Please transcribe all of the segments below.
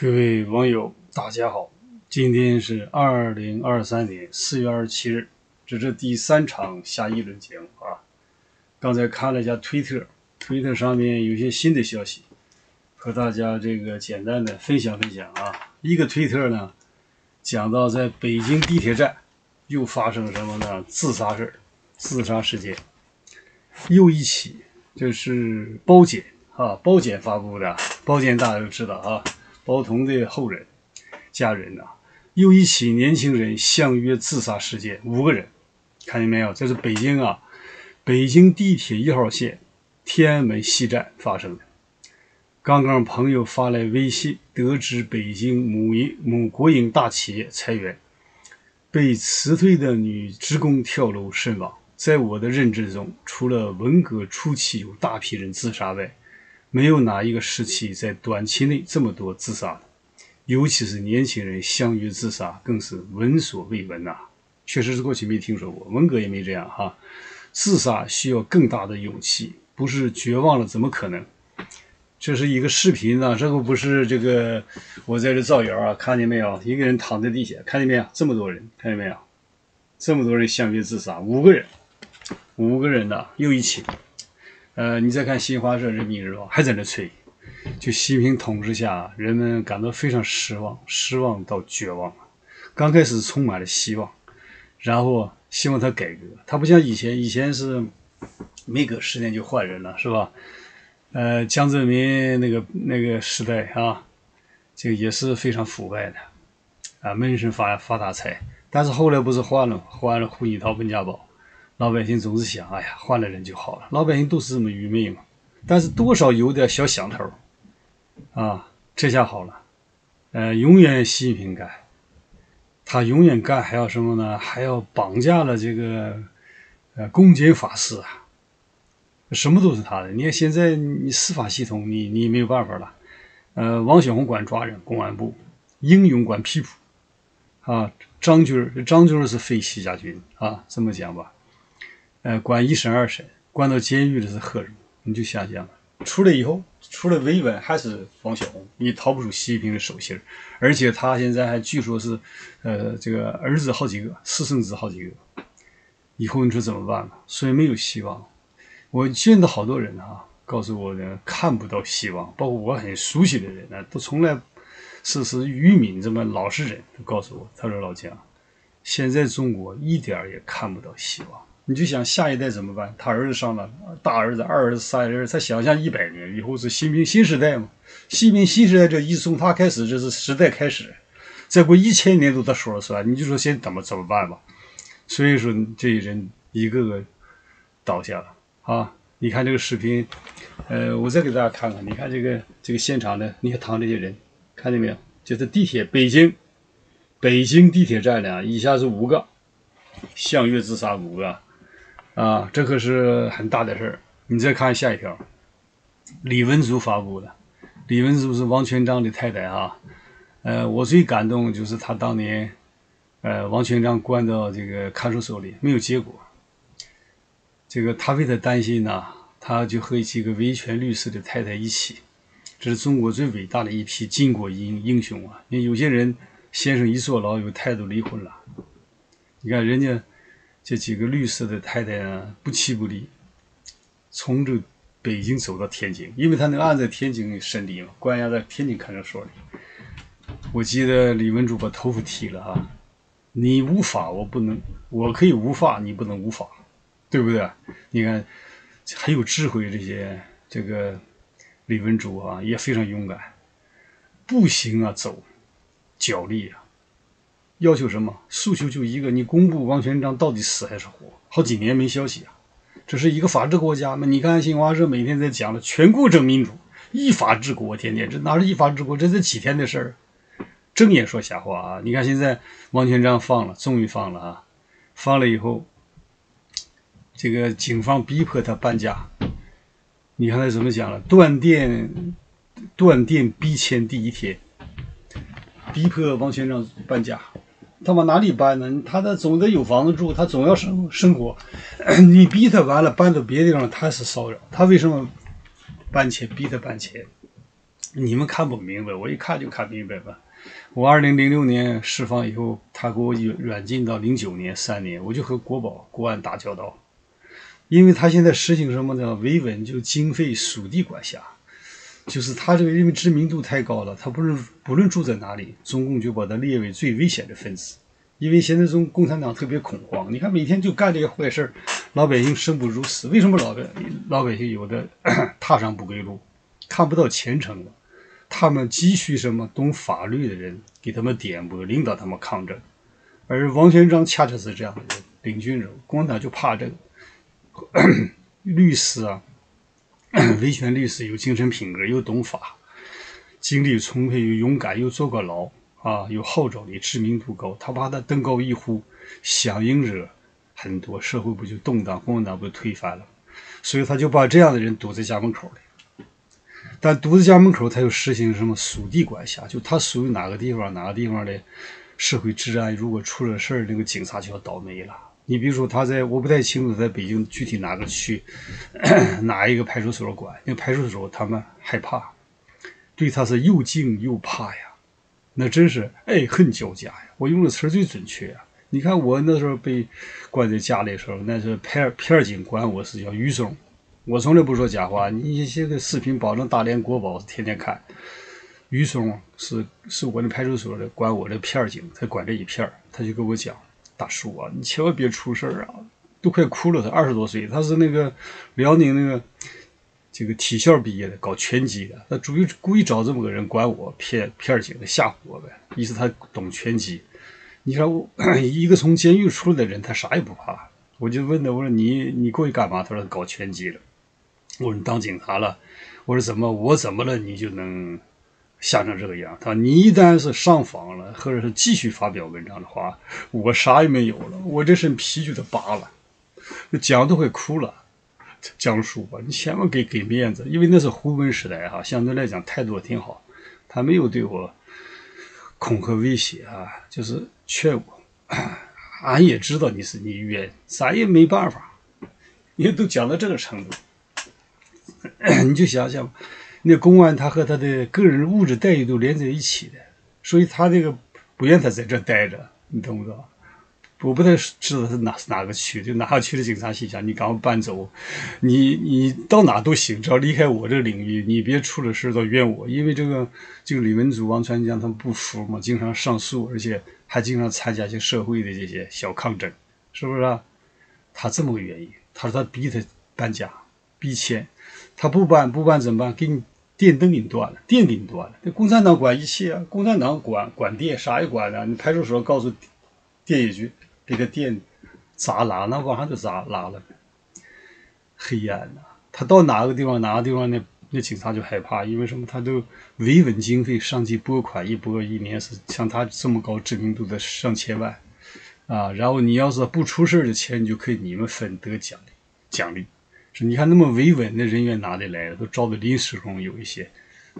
各位网友，大家好，今天是二零二三年四月二十七日，这是第三场下一轮节目啊。刚才看了一下推特，推特上面有些新的消息，和大家这个简单的分享分享啊。一个推特呢，讲到在北京地铁站又发生什么呢？自杀事自杀事件，又一起，这是包检啊，包检发布的，包检大家都知道啊。包同的后人、家人呐，又一起年轻人相约自杀事件，五个人，看见没有？这是北京啊，北京地铁一号线天安门西站发生的。刚刚朋友发来微信，得知北京某营某国营大企业裁员，被辞退的女职工跳楼身亡。在我的认知中，除了文革初期有大批人自杀外，没有哪一个时期在短期内这么多自杀的，尤其是年轻人相约自杀，更是闻所未闻呐！确实是过去没听说过，文革也没这样哈。自杀需要更大的勇气，不是绝望了怎么可能？这是一个视频呢，这个不是这个我在这造谣啊，看见没有？一个人躺在地下，看见没有？这么多人，看见没有？这么多人相约自杀，五个人，五个人呐，又一起。呃，你再看新华社、人民日报还在那吹，就习近平统治下，人们感到非常失望，失望到绝望。刚开始充满了希望，然后希望他改革。他不像以前，以前是没隔十年就换人了，是吧？呃，江泽民那个那个时代啊，这个也是非常腐败的啊，闷声发发大财。但是后来不是换了，换了胡锦涛、温家宝。老百姓总是想，哎呀，换了人就好了。老百姓都是这么愚昧嘛。但是多少有点小想头啊，这下好了。呃，永远习近平干，他永远干，还要什么呢？还要绑架了这个呃公检法司啊，什么都是他的。你看现在你司法系统，你你没有办法了。呃，王小红管抓人，公安部；英勇管批捕。啊，张军张军是非习家军啊，这么讲吧。呃，管一审二审，关到监狱的是贺荣，你就下降了，出来以后，出来维稳还是王小红，你逃不出习近平的手心而且他现在还据说是，呃，这个儿子好几个，私生子好几个，以后你说怎么办呢？所以没有希望。我见到好多人啊，告诉我呢，看不到希望，包括我很熟悉的人呢，都从来是是渔民这么老实人，都告诉我，他说老姜，现在中国一点也看不到希望。你就想下一代怎么办？他儿子上了，大儿子、二儿子、三儿子，他想象一百年以后是新兵新时代嘛？新兵新时代，这一从他开始，这是时代开始。再过一千年都他说了算。你就说现在怎么怎么办吧？所以说这些人一个个倒下了啊！你看这个视频，呃，我再给大家看看。你看这个这个现场的，你看躺这些人，看见没有？就是地铁北京北京地铁站呢，以下是五个相约自杀五个。啊，这可是很大的事儿。你再看下一条，李文竹发布的。李文竹是王全章的太太啊。呃，我最感动就是他当年，呃，王全章关到这个看守所里没有结果。这个他为他担心呐，他就和几个维权律师的太太一起。这是中国最伟大的一批巾帼英英雄啊！你有些人先生一坐牢，有态度离婚了。你看人家。这几个律师的太太呢，不弃不离，从这北京走到天津，因为他那个案在天津审理嘛，关押在天津看守所里。我记得李文竹把头发剃了啊，你无法，我不能；我可以无法，你不能无法，对不对？你看很有智慧，这些这个李文竹啊，也非常勇敢，步行啊走，脚力啊。要求什么？诉求就一个，你公布王全璋到底死还是活？好几年没消息啊！这是一个法治国家吗？你看新华社每天在讲的全过程民主，依法治国，天天这哪是依法治国？这是几天的事儿？睁眼说瞎话啊！你看现在王全璋放了，终于放了啊！放了以后，这个警方逼迫他搬家。你看他怎么讲了？断电，断电逼迁第一天，逼迫王全璋搬家。他往哪里搬呢？他的总得有房子住，他总要生生活。你逼他完了，搬到别的地方，他是骚扰。他为什么搬迁？逼他搬迁？你们看不明白，我一看就看明白了。我二零零六年释放以后，他给我软禁到零九年三年，我就和国保、国安打交道，因为他现在实行什么呢？维稳，就经费属地管辖，就是他这个因为知名度太高了，他不论不论住在哪里，中共就把他列为最危险的分子。因为现在中共产党特别恐慌，你看每天就干这些坏事老百姓生不如死。为什么老百老百姓有的 踏上不归路，看不到前程了？他们急需什么懂法律的人给他们点拨，领导他们抗争。而王全璋恰恰是这样的人，领军人。共产党就怕这个 律师啊，维权律师有精神品格，又懂法，精力充沛，又勇敢，又坐过牢。啊，有号召力，知名度高，他把他登高一呼，响应者很多，社会不就动荡，共产党不就推翻了？所以他就把这样的人堵在家门口了。但堵在家门口，他又实行什么属地管辖？就他属于哪个地方，哪个地方的社会治安，如果出了事儿，那个警察就要倒霉了。你比如说，他在我不太清楚，在北京具体哪个区，哪一个派出所管？那派出所他们害怕，对他是又敬又怕呀。那真是爱恨交加呀！我用的词最准确啊！你看我那时候被关在家里的时候，那是片片警管我是叫于松，我从来不说假话。你现在视频保证大连国宝天天看，于松是是我那派出所的管我的片警，他管这一片儿，他就跟我讲：“大叔啊，你千万别出事儿啊！”都快哭了，他二十多岁，他是那个辽宁那个。这个体校毕业的，搞拳击的，他主意故意找这么个人管我骗骗警的吓唬我呗，意思他懂拳击。你说我 一个从监狱出来的人，他啥也不怕。我就问他，我说你你过去干嘛？他说搞拳击的。我说你当警察了？我说怎么我怎么了？你就能吓成这个样？他说你一旦是上访了，或者是继续发表文章的话，我啥也没有了，我这身皮就得扒了，讲都快哭了。江叔吧，你千万给给面子，因为那是胡温时代哈，相对来讲态度挺好，他没有对我恐吓威胁啊，就是劝我，俺也知道你是你冤，咱也没办法，你都讲到这个程度，你就想想，那公安他和他的个人物质待遇都连在一起的，所以他这个不愿他在这待着，你懂不懂？我不太知道是哪哪个区，就哪个区的警察心想：你赶快搬走，你你到哪都行，只要离开我这个领域，你别出了事都怨我。因为这个这个李文祖、王传江他们不服嘛，经常上诉，而且还经常参加一些社会的这些小抗争，是不是啊？他这么个原因，他说他逼他搬家、逼迁，他不搬不搬怎么办？给你电灯给你断了，电给你断了。那共产党管一切啊，共产党管管电，啥也管啊。你派出所告诉电业局。这个电砸拉，那晚上就砸拉了。黑暗呐，他到哪个地方，哪个地方那那警察就害怕，因为什么？他都维稳经费上级拨款一拨，一年是像他这么高知名度的上千万啊。然后你要是不出事的钱，你就可以你们分得奖励奖励。是，你看那么维稳的人员哪里来的？都招的临时工有一些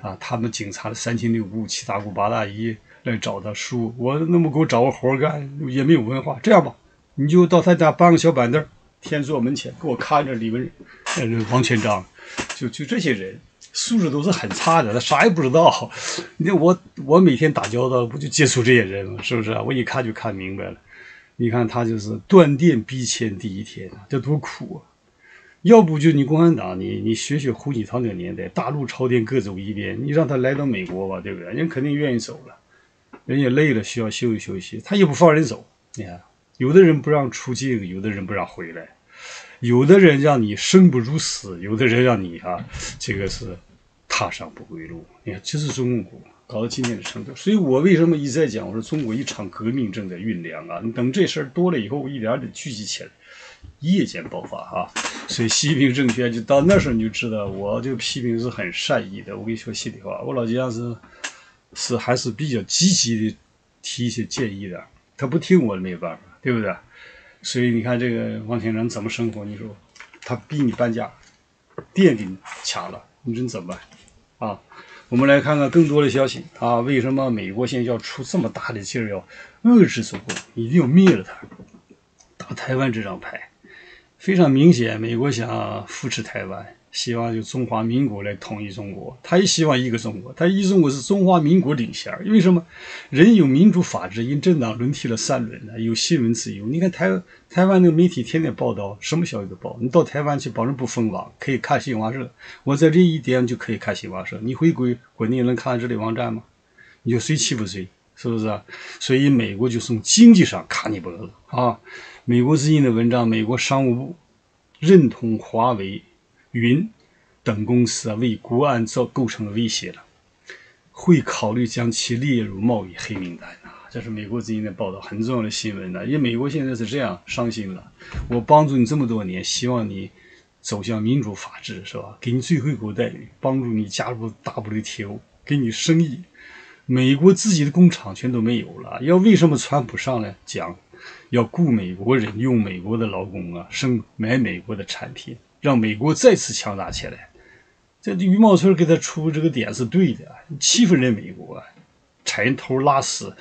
啊。他们警察的三亲六故、七大姑八大姨。来找他叔，我那么给我找个活干，也没有文化。这样吧，你就到他家搬个小板凳，天坐门前，给我看着李文、呃王全章，就就这些人素质都是很差的，他啥也不知道。你看我，我每天打交道不就接触这些人吗？是不是？我一看就看明白了。你看他就是断电逼迁第一天，这多苦啊！要不就你共产党，你你学学胡锦涛那个年代，大陆朝廷各走一边，你让他来到美国吧，对不对？人肯定愿意走了。人也累了，需要休息休息，他也不放人走。你看，有的人不让出境，有的人不让回来，有的人让你生不如死，有的人让你啊，这个是踏上不归路。你看，这是中国搞到今天的程度。所以我为什么一再讲，我说中国一场革命正在酝酿啊！等这事儿多了以后，我一点点聚集起来，夜间爆发啊！所以习近平政权就到那时候你就知道，我这个批评是很善意的。我跟你说心里话，我老姜是。是还是比较积极的提一些建议的，他不听我没办法，对不对？所以你看这个王天成怎么生活？你说他逼你搬家，电给你掐了，你说你怎么办？啊，我们来看看更多的消息啊！为什么美国现在要出这么大的劲儿要遏制中国，一定要灭了他，打台湾这张牌？非常明显，美国想扶持台湾，希望就中华民国来统一中国，他也希望一个中国，他一中国是中华民国领先。因为什么？人有民主法治，因政党轮替了三轮了，有新闻自由。你看台台湾那个媒体天天报道，什么消息都报。你到台湾去，保证不封网，可以看新华社。我在这一点就可以看新华社。你回归国内能看这类网站吗？你就谁欺负谁，是不是？所以美国就从经济上卡你脖子啊！美国最近的文章，美国商务部认同华为。云等公司啊，为国安造构成了威胁了，会考虑将其列入贸易黑名单啊！这是美国最近的报道，很重要的新闻呢。因为美国现在是这样，伤心了。我帮助你这么多年，希望你走向民主法治，是吧？给你最惠国待遇，帮助你加入 WTO，给你生意。美国自己的工厂全都没有了，要为什么川普上来讲要雇美国人，用美国的劳工啊，生买美国的产品？让美国再次强大起来，这余茂春给他出这个点是对的，欺负人美国，踩头拉屎。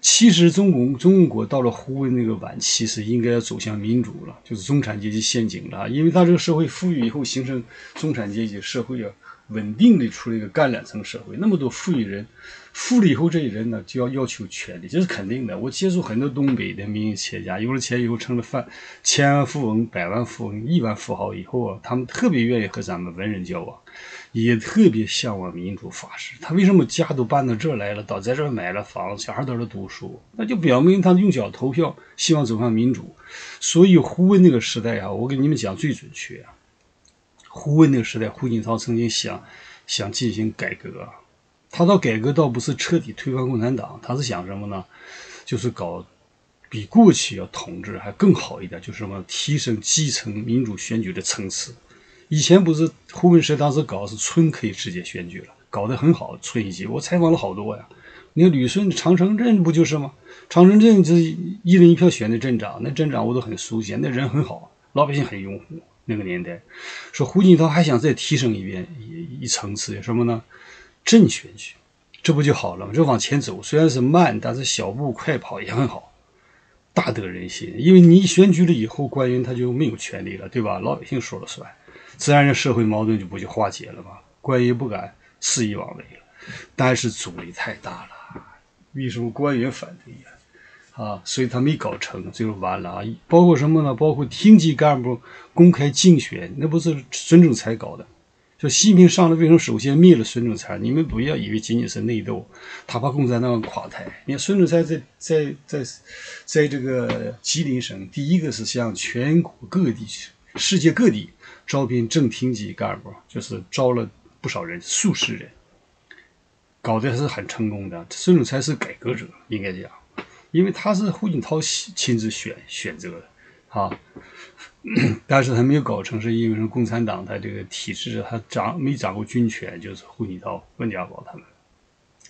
其实中国中国到了胡温那个晚期是应该要走向民主了，就是中产阶级陷阱了，因为他这个社会富裕以后形成中产阶级社会啊。稳定的出了一个干两层社会，那么多富裕人，富了以后这些人呢就要要求权利，这是肯定的。我接触很多东北的民营企业家，有了钱以后成了万千万富翁、百万富翁、亿万富豪以后啊，他们特别愿意和咱们文人交往，也特别向往民主法治。他为什么家都搬到这来了，到在这买了房子，小孩在这读书，那就表明他用脚投票，希望走向民主。所以胡温那个时代啊，我跟你们讲最准确啊。胡温那个时代，胡锦涛曾经想想进行改革，他倒改革倒不是彻底推翻共产党，他是想什么呢？就是搞比过去要统治还更好一点，就是什么提升基层民主选举的层次。以前不是胡文时当时搞是村可以直接选举了，搞得很好，村一级。我采访了好多呀，你看旅顺长城镇不就是吗？长城镇就是一人一票选的镇长，那镇长我都很熟悉，那人很好，老百姓很拥护。那个年代，说胡锦涛还想再提升一遍一一层次，什么呢？镇选举，这不就好了吗？这往前走，虽然是慢，但是小步快跑也很好，大得人心。因为你一选举了以后，官员他就没有权利了，对吧？老百姓说了算，自然这社会矛盾就不就化解了吗？官员不敢肆意妄为了，但是阻力太大了，为什么官员反对呀？啊，所以他没搞成，最后完了啊！包括什么呢？包括厅级干部公开竞选，那不是孙政才搞的。说习近平上来为什么首先灭了孙中山？你们不要以为仅仅是内斗，他怕共产党垮台。你看孙中山在在在在这个吉林省，第一个是向全国各地、世界各地招聘正厅级干部，就是招了不少人，数十人，搞得还是很成功的。孙政才是改革者，应该讲。因为他是胡锦涛亲自选选择的，啊，但是他没有搞成，是因为共产党他这个体制他掌没掌握军权，就是胡锦涛、温家宝他们，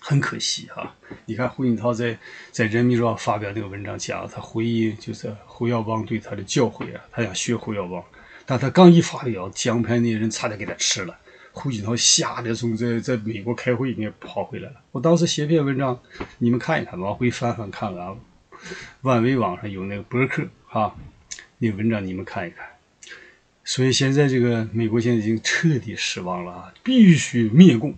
很可惜哈。你看胡锦涛在在人民日报发表那个文章，讲他回忆就是胡耀邦对他的教诲啊，他想学胡耀邦，但他刚一发表，江派那些人差点给他吃了。胡锦涛吓得从在在美国开会，你跑回来了。我当时写篇文章，你们看一看，往回翻翻看看啊。万维网上有那个博客啊，那文章你们看一看。所以现在这个美国现在已经彻底失望了啊，必须灭共，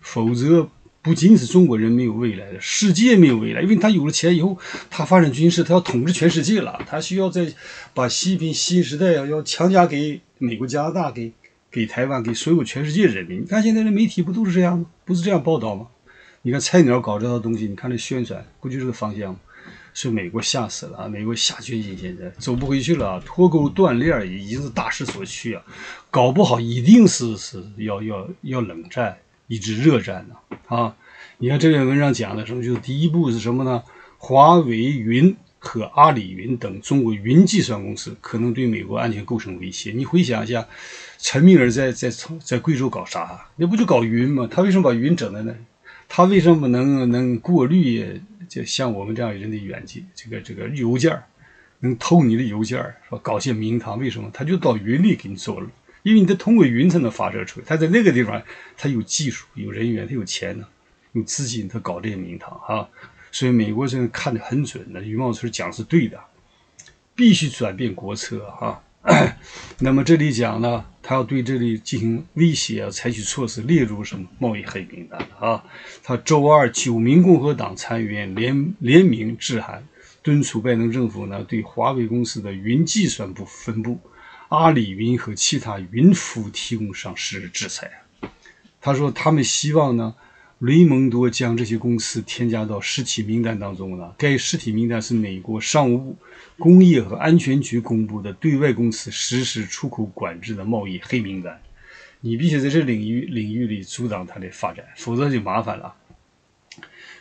否则不仅是中国人没有未来，世界没有未来。因为他有了钱以后，他发展军事，他要统治全世界了，他需要再把习近平新时代要要强加给美国、加拿大给。给台湾，给所有全世界人民，你看现在的媒体不都是这样吗？不是这样报道吗？你看菜鸟搞这套东西，你看这宣传，不就是个方向吗？是美国吓死了，美国下决心，现在走不回去了，脱钩断链已经是大势所趋啊！搞不好一定是是要要要冷战，一直热战呢啊！你看这篇文章讲的什么？就是第一步是什么呢？华为云。和阿里云等中国云计算公司可能对美国安全构成威胁。你回想一下，陈敏尔在在在贵州搞啥？那不就搞云吗？他为什么把云整在那？他为什么能能过滤？就像我们这样人的远近，这个这个邮件能偷你的邮件是吧？搞些名堂，为什么？他就到云里给你做了，因为你得通过云才能发射出去。他在那个地方，他有技术、有人员、他有钱呢，有资金，他搞这些名堂哈。所以美国人看得很准的，余茂春讲是对的，必须转变国策啊！那么这里讲呢，他要对这里进行威胁，啊采取措施，列入什么贸易黑名单啊？他周二九名共和党参议员联联名致函，敦促拜登政府呢对华为公司的云计算部分部阿里云和其他云服务提供商实施制裁。他说，他们希望呢。雷蒙多将这些公司添加到实体名单当中了。该实体名单是美国商务部工业和安全局公布的对外公司实施出口管制的贸易黑名单。你必须在这领域领域里阻挡它的发展，否则就麻烦了。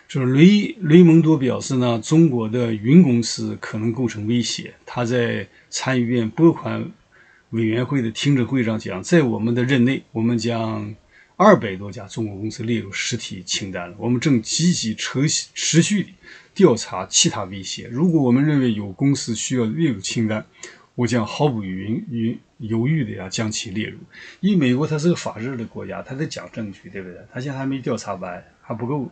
就是雷雷蒙多表示呢，中国的云公司可能构成威胁。他在参议院拨款委员会的听证会上讲，在我们的任内，我们将。二百多家中国公司列入实体清单了。我们正积极持持续调查其他威胁。如果我们认为有公司需要列入清单，我将毫不犹豫犹豫的呀将其列入。因为美国它是个法治的国家，它得讲证据，对不对？他现在还没调查完，还不够，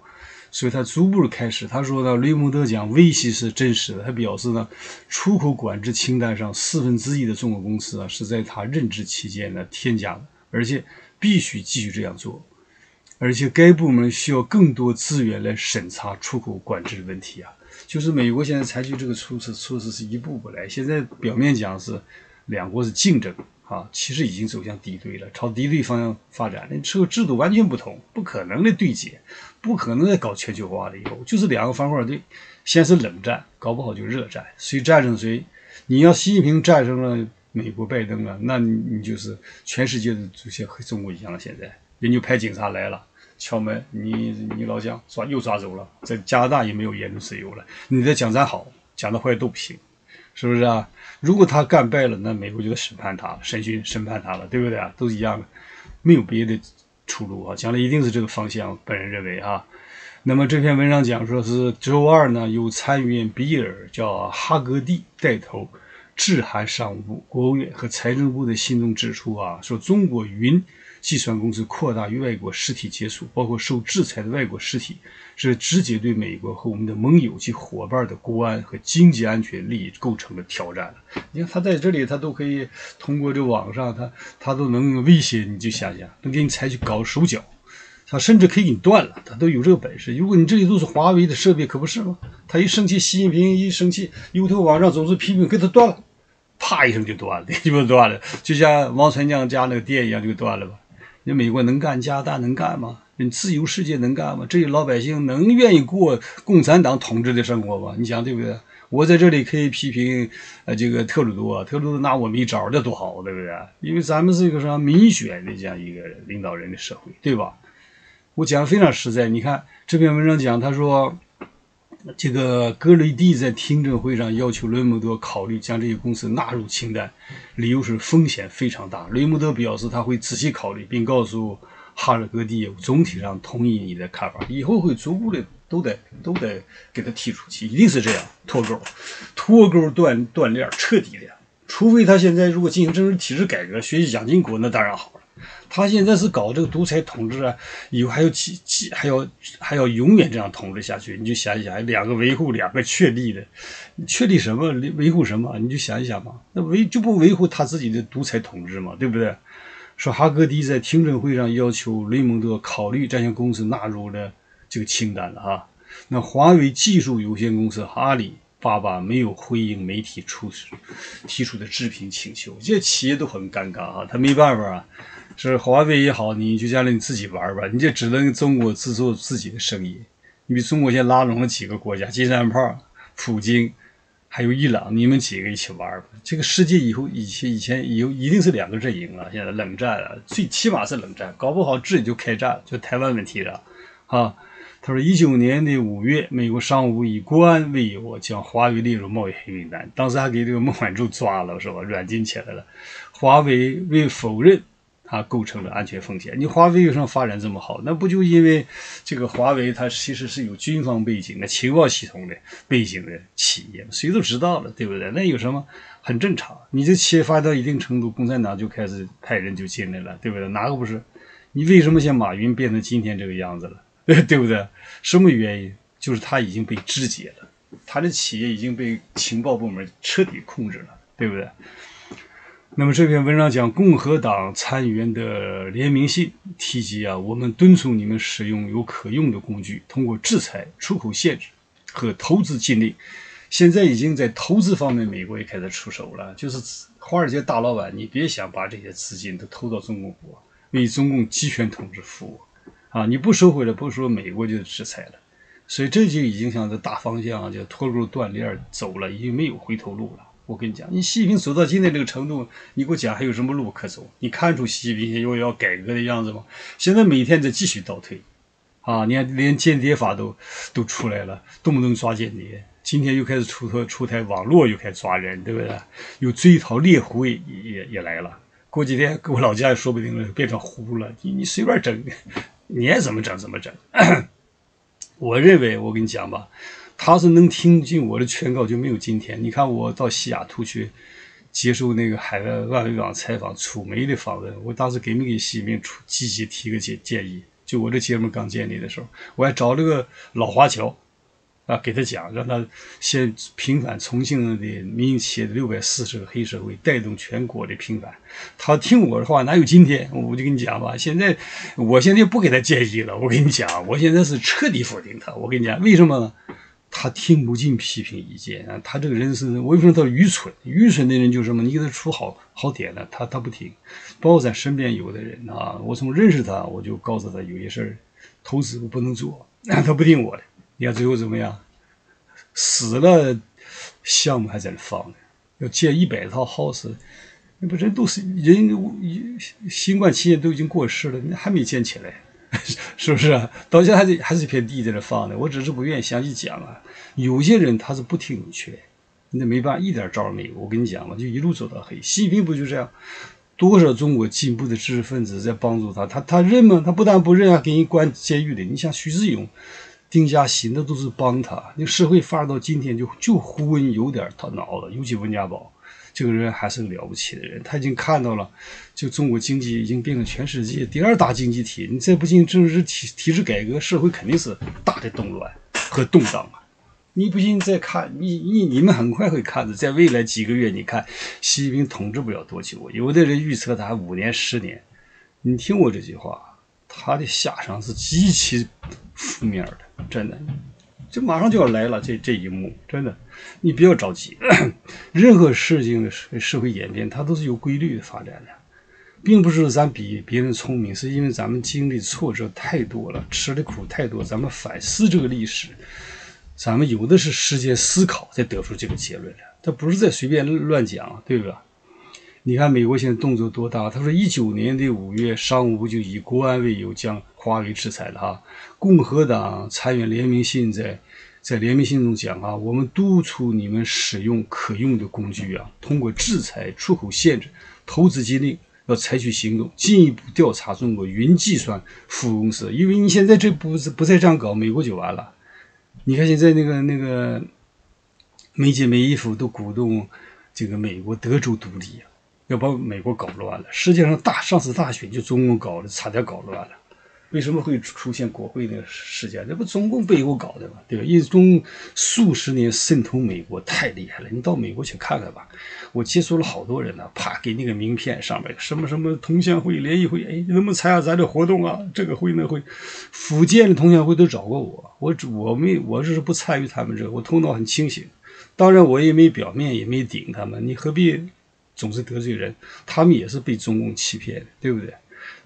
所以他逐步的开始。他说呢，雷蒙德讲威胁是真实的。他表示呢，出口管制清单上四分之一的中国公司啊是在他任职期间呢添加的，而且。必须继续这样做，而且该部门需要更多资源来审查出口管制的问题啊！就是美国现在采取这个措施，措施是一步步来。现在表面讲是两国是竞争啊，其实已经走向敌对了，朝敌对方向发展。那这个制度完全不同，不可能的对接，不可能再搞全球化了。以后就是两个方块队，先是冷战，搞不好就热战，谁战胜谁。你要习近平战胜了。美国拜登啊，那你你就是全世界的主席和中国一样了现在人就派警察来了，敲门，你你老蒋抓又抓走了，在加拿大也没有言论自由了。你在讲咱好，讲的坏都不行，是不是啊？如果他干败了，那美国就得审判他，审讯审判他了，对不对啊？都一样的，没有别的出路啊，将来一定是这个方向。本人认为啊，那么这篇文章讲说是周二呢，有参议员比尔叫哈格蒂带头。致函商务部、国务院和财政部的信中指出啊，说中国云计算公司扩大与外国实体接触，包括受制裁的外国实体，是直接对美国和我们的盟友及伙伴的国安和经济安全利益构成了挑战了。你看他在这里，他都可以通过这网上，他他都能威胁，你就想想，能给你采取搞手脚，他甚至可以给你断了，他都有这个本事。如果你这里都是华为的设备，可不是吗？他一生气，习近平一生气，油头网上总是批评，给他断了。啪一声就断了，就断了，就像王传将家那个店一样，就断了吧。你美国能干，加拿大能干吗？你自由世界能干吗？这些老百姓能愿意过共产党统治的生活吗？你想对不对？我在这里可以批评呃这个特鲁多，特鲁多拿我没招，这多好，对不对？因为咱们是一个什么民选的这样一个领导人的社会，对吧？我讲的非常实在，你看这篇文章讲，他说。这个格雷蒂在听证会上要求雷蒙多考虑将这些公司纳入清单，理由是风险非常大。雷蒙多表示他会仔细考虑，并告诉哈尔戈蒂总体上同意你的看法，以后会逐步的都得都得给他踢出去，一定是这样脱钩，脱钩断断链，彻底的。除非他现在如果进行政治体制改革，学习蒋经国，那当然好了。他现在是搞这个独裁统治啊，以后还要几几还要还要永远这样统治下去？你就想一想，两个维护，两个确立的，确立什么？维护什么？你就想一想嘛，那维就不维护他自己的独裁统治嘛，对不对？说哈格迪在听证会上要求雷蒙德考虑这些公司纳入了这个清单了哈。那华为技术有限公司阿里巴巴没有回应媒体出提出的置评请求，这些企业都很尴尬啊，他没办法啊。是华为也好，你就将来你自己玩吧，你就只能中国自做自己的生意。你比中国现在拉拢了几个国家，金三胖、普京，还有伊朗，你们几个一起玩吧。这个世界以后以前以前以后一定是两个阵营了，现在冷战了，最起码是冷战，搞不好直接就开战，就台湾问题了。啊，他说一九年的五月，美国商务部以国安为由将华为列入贸易黑名单，当时还给这个孟晚舟抓了，是吧？软禁起来了。华为未否认。它构成了安全风险。你华为为什么发展这么好？那不就因为这个华为它其实是有军方背景的、情报系统的背景的企业，谁都知道了，对不对？那有什么很正常？你这企业发展到一定程度，共产党就开始派人就进来了，对不对？哪个不是？你为什么像马云变成今天这个样子了？对不对？什么原因？就是他已经被肢解了，他的企业已经被情报部门彻底控制了，对不对？那么这篇文章讲共和党参议员的联名信，提及啊，我们敦促你们使用有可用的工具，通过制裁、出口限制和投资禁令。现在已经在投资方面，美国也开始出手了。就是华尔街大老板，你别想把这些资金都投到中国国，为中共集权统治服务啊！你不收回来，不是说美国就制裁了。所以这就已经向这大方向就脱钩断链走了，已经没有回头路了。我跟你讲，你习近平走到今天这个程度，你给我讲还有什么路可走？你看出习近平又要改革的样子吗？现在每天在继续倒退，啊，你看连间谍法都都出来了，动不动抓间谍。今天又开始出台出台网络，又开始抓人，对不对？又追逃猎狐也也也来了。过几天给我老家也说不定了变成狐了。你你随便整，你爱怎么整怎么整。我认为，我跟你讲吧。他是能听进我的劝告，就没有今天。你看，我到西雅图去接受那个海外外围网采访、楚媒的访问，我当时给没给习近平出积极提个建建议？就我这节目刚建立的时候，我还找了个老华侨啊，给他讲，让他先平反重庆的民营企业的六百四十个黑社会，带动全国的平反。他听我的话，哪有今天？我就跟你讲吧，现在我现在不给他建议了。我跟你讲，我现在是彻底否定他。我跟你讲，为什么呢？他听不进批评意见啊！他这个人是我为什么他愚蠢？愚蠢的人就是什么？你给他出好好点子，他他不听。包括咱身边有的人啊，我从认识他，我就告诉他有些事儿，投资我不能做，他不听我的。你看最后怎么样？死了，项目还在那放着，要建一百套 house，那不人都是人，新冠期间都已经过世了，那还没建起来。是不是啊？到现在还是还是一片地在那放的，我只是不愿意详细讲啊。有些人他是不听你劝，那没办法，一点招没有。我跟你讲嘛，就一路走到黑。习近平不就这样？多少中国进步的知识分子在帮助他，他他认吗？他不但不认，还给人关监狱的。你像徐志勇、丁家新，那都是帮他。那社会发展到今天，就就胡温有点他脑子，尤其温家宝。这个人还是个了不起的人，他已经看到了，就中国经济已经变成全世界第二大经济体。你再不进政治体体制改革，社会肯定是大的动乱和动荡啊！你不信再看，你你你们很快会看的，在未来几个月，你看习近平统治不了多久，有的人预测他五年、十年。你听我这句话，他的下场是极其负面的，真的。就马上就要来了，这这一幕真的，你不要着急。任何事情的社社会演变，它都是有规律的发展的，并不是咱比别人聪明，是因为咱们经历挫折太多了，吃的苦太多，咱们反思这个历史，咱们有的是时间思考才得出这个结论的，他不是在随便乱讲，对吧？你看美国现在动作多大？他说一九年的五月，商务部就以国安为由将华为制裁了哈。共和党参议员联名信在在联名信中讲啊，我们督促你们使用可用的工具啊，通过制裁、出口限制、投资禁令，要采取行动，进一步调查中国云计算服务公司。因为你现在这不是不再这样搞，美国就完了。你看现在那个那个梅杰梅伊夫都鼓动这个美国德州独立啊。要把美国搞乱了。世界上大上次大选就中共搞的，差点搞乱了。为什么会出现国会那个事件？这不中共背后搞的吗？对吧？一中数十年渗透美国太厉害了。你到美国去看看吧。我接触了好多人呢，啪给那个名片上面什么什么同乡会、联谊会，哎，你能不能参加咱的活动啊？这个会那会，福建的同乡会都找过我，我我没我这是不参与他们这个，我头脑很清醒。当然我也没表面也没顶他们，你何必？总是得罪人，他们也是被中共欺骗的，对不对？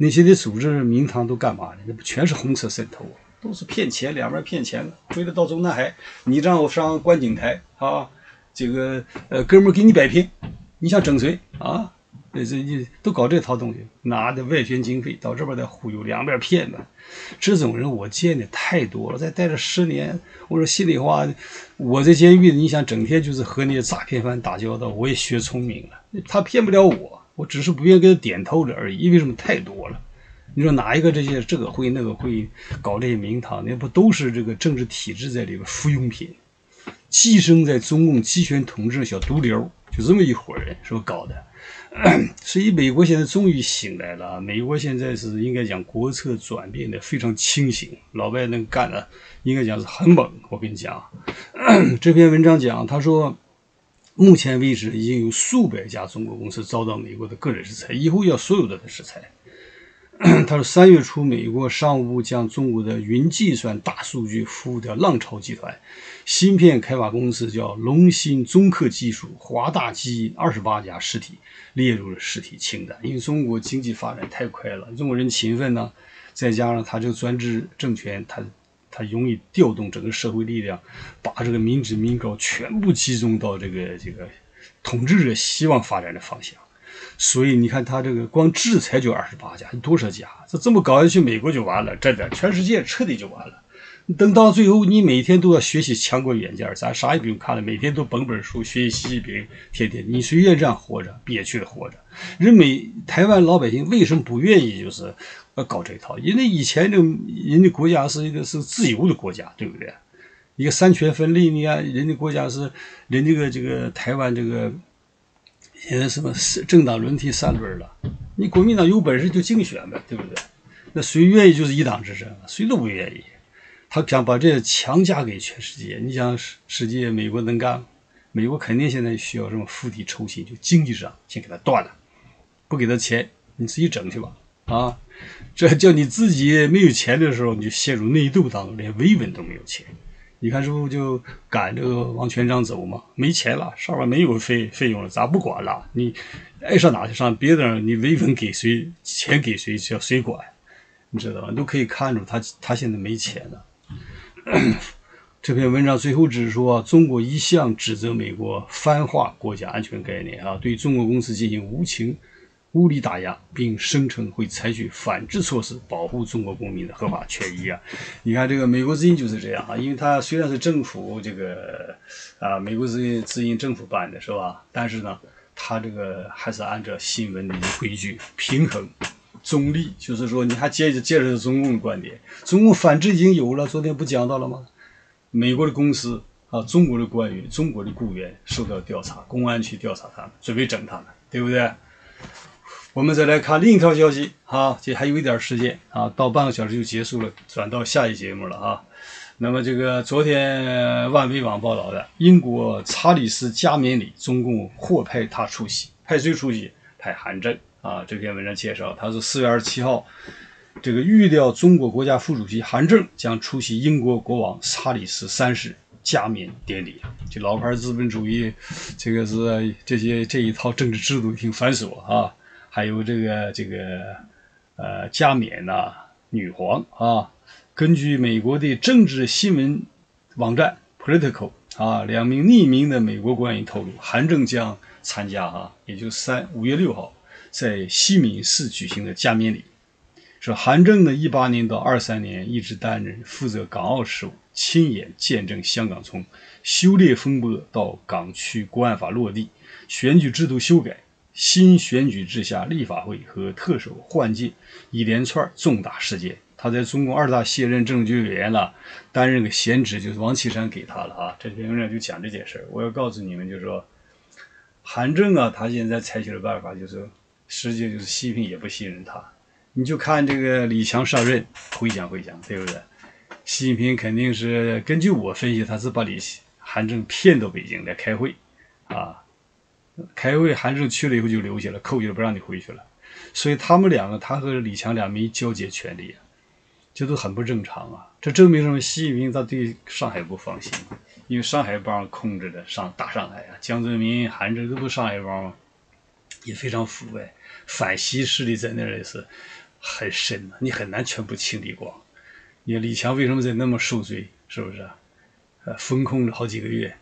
那些的组织名堂都干嘛呢？那不全是红色渗透啊，都是骗钱，两边骗钱的。为了到中南海，你让我上观景台啊，这个呃哥们给你摆平，你想整谁啊？这这都搞这套东西，拿的外宣经费到这边再忽悠，两边骗的。这种人我见的太多了，在待了十年，我说心里话，我在监狱，你想整天就是和那些诈骗犯打交道，我也学聪明了。他骗不了我，我只是不愿意给他点头了而已。因为什么太多了？你说哪一个这些这个会那个会搞这些名堂，那不都是这个政治体制在里边附庸品，寄生在中共集权统治小毒瘤，就这么一伙人，是不搞的？所以美国现在终于醒来了。美国现在是应该讲国策转变的非常清醒，老外能干的应该讲是很猛。我跟你讲，这篇文章讲，他说目前为止已经有数百家中国公司遭到美国的个人制裁，以后要所有的制裁。他说，三月初，美国商务部将中国的云计算、大数据服务的浪潮集团、芯片开发公司叫龙芯中科技术、华大基因二十八家实体列入了实体清单。因为中国经济发展太快了，中国人勤奋呢，再加上他这个专制政权，他他容易调动整个社会力量，把这个民脂民膏全部集中到这个这个统治者希望发展的方向。所以你看，他这个光制裁就二十八家，多少家？这这么搞下去，美国就完了，真的，全世界彻底就完了。等到最后，你每天都要学习强国软件，咱啥也不用看了，每天都本本书学习习近平，天天你随便这样活着，憋屈的活着。人美台湾老百姓为什么不愿意就是要搞这一套？因为以前这人家国家是一个是自由的国家，对不对？一个三权分立，你看人家国家是人这个这个台湾这个。现在什么政党轮替三轮了？你国民党有本事就竞选呗，对不对？那谁愿意就是一党执政？谁都不愿意。他想把这些强加给全世界。你想世世界美国能干吗？美国肯定现在需要什么釜底抽薪，就经济上先给他断了，不给他钱，你自己整去吧。啊，这叫你自己没有钱的时候，你就陷入内斗当中，连维稳都没有钱。你看，这不就赶这个王全章走嘛？没钱了，上面没有费费用了，咱不管了。你爱上哪去上，别的你维稳给谁，钱给谁，叫谁管，你知道吧？都可以看出他他现在没钱了。这篇文章最后只是说，中国一向指责美国泛化国家安全概念啊，对中国公司进行无情。无理打压，并声称会采取反制措施保护中国公民的合法权益啊！你看这个美国资金就是这样啊，因为它虽然是政府这个啊，美国之音之音政府办的是吧？但是呢，它这个还是按照新闻的规矩，平衡、中立，就是说你还接着接着中共的观点，中共反制已经有了，昨天不讲到了吗？美国的公司啊，中国的官员、中国的雇员受到调查，公安去调查他们，准备整他们，对不对？我们再来看另一条消息，啊，这还有一点时间啊，到半个小时就结束了，转到下一节目了啊。那么这个昨天万维网报道的，英国查理斯加冕礼，中共或派他出席，派谁出席？派韩正啊。这篇文章介绍，他是四月二十七号，这个预料中国国家副主席韩正将出席英国国王查理斯三世加冕典礼。这老牌资本主义，这个是这些这一套政治制度挺繁琐啊。还有这个这个呃加冕呐，女皇啊，根据美国的政治新闻网站 Political 啊，两名匿名的美国官员透露，韩正将参加啊，也就三五月六号在西敏寺举行的加冕礼。说韩正呢，一八年到二三年一直担任负责港澳事务，亲眼见证香港从修例风波到港区国安法落地，选举制度修改。新选举之下，立法会和特首换届一连串重大事件，他在中共二大卸任政治局委员了，担任个闲职，就是王岐山给他了啊。这篇文章就讲这件事。我要告诉你们，就是说，韩正啊，他现在采取的办法就是，实际就是习近平也不信任他。你就看这个李强上任，回想回想，对不对？习近平肯定是根据我分析，他是把李韩正骗到北京来开会啊。开会，韩正去了以后就留下了，扣下了不让你回去了。所以他们两个，他和李强两没交接权利，这都很不正常啊。这证明什么？习近平他对上海不放心，因为上海帮控制的上大上海啊，江泽民、韩正都不上海帮，也非常腐败，反西势力在那儿也是很深的，你很难全部清理光。你李强为什么在那么受罪？是不是？呃，封控了好几个月，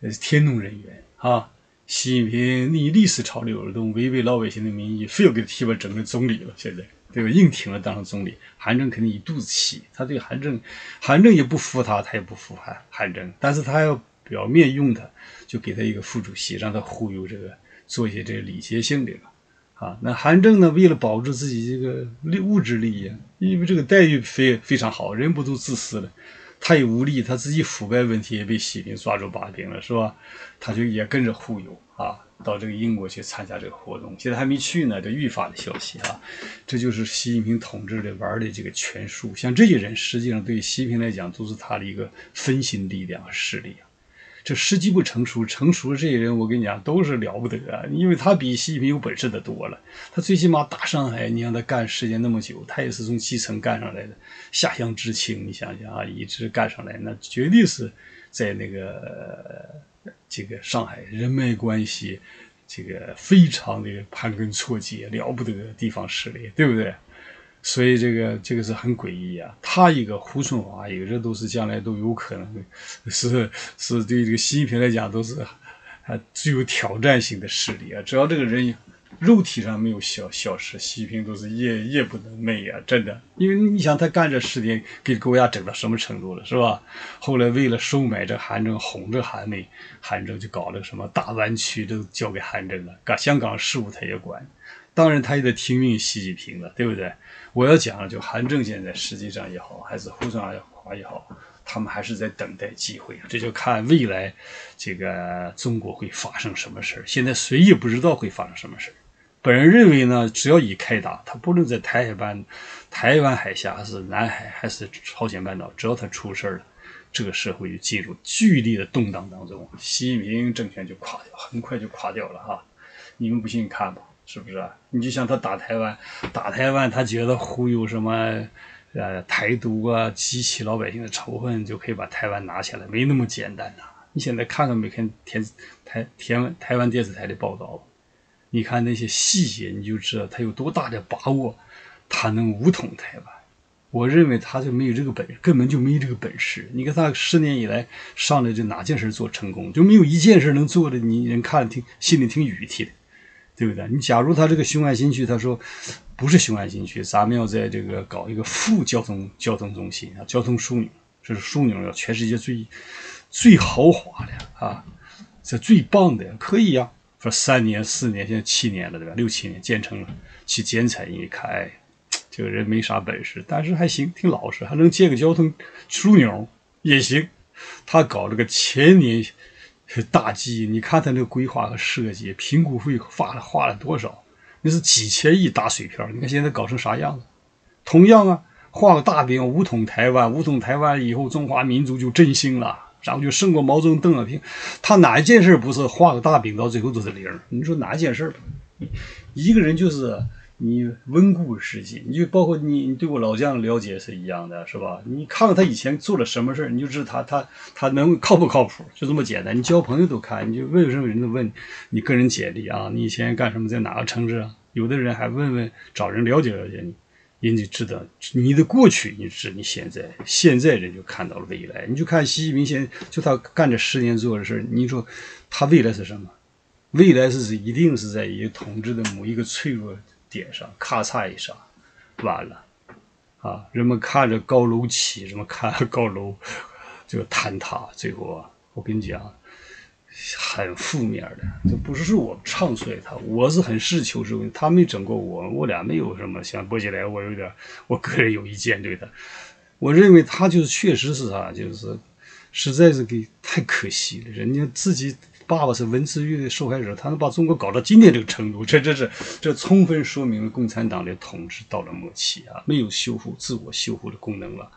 呃，天怒人怨啊。习近平逆历史潮流而动，违背老百姓的民意，非要给提拔整个总理了。现在对吧？硬挺了当上总理，韩正肯定一肚子气。他对韩正，韩正也不服他，他也不服韩韩正。但是他要表面用他，就给他一个副主席，让他忽悠这个，做一些这个礼节性的了。啊，那韩正呢，为了保住自己这个利物质利益，因为这个待遇非非常好，人不都自私了。他也无力，他自己腐败问题也被习近平抓住把柄了，是吧？他就也跟着忽悠啊，到这个英国去参加这个活动，现在还没去呢。这愈发的消息啊，这就是习近平统治的玩的这个权术。像这些人，实际上对习近平来讲，都是他的一个分心力量和势力啊。这时机不成熟，成熟这些人，我跟你讲都是了不得啊，因为他比习近平有本事的多了。他最起码打上海，你让他干时间那么久，他也是从基层干上来的，下乡知青，你想想啊，一直干上来，那绝对是在那个这个上海人脉关系，这个非常的盘根错节，了不得地方势力，对不对？所以这个这个是很诡异啊！他一个胡春华，一个这都是将来都有可能是是对这个习近平来讲都是啊具有挑战性的势力啊！只要这个人肉体上没有消消失，习近平都是夜夜不能寐啊！真的，因为你想他干这十年，给国家整到什么程度了，是吧？后来为了收买这韩正，哄着韩美，韩正就搞了什么大湾区都交给韩正了，搞香港事务他也管。当然，他也得听命习近平了，对不对？我要讲，就韩正现在实际上也好，还是胡春华也好，他们还是在等待机会。这就看未来这个中国会发生什么事儿。现在谁也不知道会发生什么事儿。本人认为呢，只要一开打，他不论在台海半、台湾海峡，还是南海，还是朝鲜半岛，只要他出事儿了，这个社会就进入剧烈的动荡当中，习近平政权就垮掉，很快就垮掉了哈。你们不信看吧。是不是啊？你就像他打台湾，打台湾，他觉得忽悠什么呃台独啊，激起老百姓的仇恨，就可以把台湾拿下来，没那么简单呐！你现在看看每天天台台湾台湾电视台的报道，你看那些细节，你就知道他有多大的把握，他能武统台湾。我认为他就没有这个本，根本就没这个本事。你看他十年以来上来就哪件事做成功，就没有一件事能做的，你人看挺心里挺 ủy 替的。对不对？你假如他这个雄安新区，他说不是雄安新区，咱们要在这个搞一个副交通交通中心啊，交通枢纽，这是枢纽，全世界最最豪华的啊，这最棒的，可以呀。说三年四年，现在七年了，对吧？六七年建成了，去剪彩一看，这个人没啥本事，但是还行，挺老实，还能建个交通枢纽也行。他搞这个千年。大计，你看他那个规划和设计，评估费花了花了多少？那是几千亿打水漂。你看现在搞成啥样子？同样啊，画个大饼，武统台湾，武统台湾以后，中华民族就振兴了，然后就胜过毛泽东、邓小平。他哪一件事不是画个大饼，到最后都是零？你说哪一件事？一个人就是。你温故知新，你就包括你，你对我老将了解是一样的，是吧？你看看他以前做了什么事，你就知道他他他能靠不靠谱，就这么简单。你交朋友都看，你就问什么人都问你个人简历啊，你以前干什么，在哪个城市啊？有的人还问问找人了解了解你，人就知道你的过去，你知你现在，现在人就看到了未来。你就看习近平现就他干这十年做的事，你说他未来是什么？未来是是一定是在一个统治的某一个脆弱。点上咔嚓一声，完了，啊！人们看着高楼起，人们看高楼就坍塌，最后啊，我跟你讲，很负面的。这不是我唱衰他，我是很实事求是。他没整过我，我俩没有什么像波起来，我有点我个人有意见对他。我认为他就是确实是啥，就是实在是给太可惜了，人家自己。爸爸是文字狱的受害者，他能把中国搞到今天这个程度，这这是这充分说明了共产党的统治到了末期啊，没有修复自我修复的功能了。